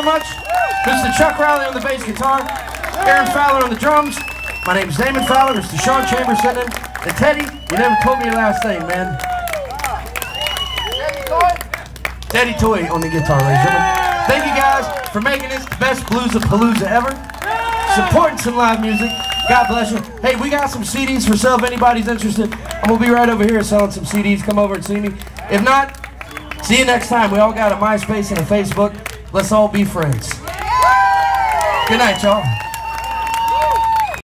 so much. Mr. Chuck Riley on the bass guitar, Aaron Fowler on the drums. My name is Damon Fowler. Mr. Sean Chambers in. And Teddy, you never told me your last name, man. Teddy Toy on the guitar, ladies and gentlemen. Thank you guys for making this the best blues of Palooza ever. Supporting some live music. God bless you. Hey, we got some CDs for sale if anybody's interested. I'm to be right over here selling some CDs. Come over and see me. If not, see you next time. We all got a MySpace and a Facebook. Let's all be friends. Good night, y'all.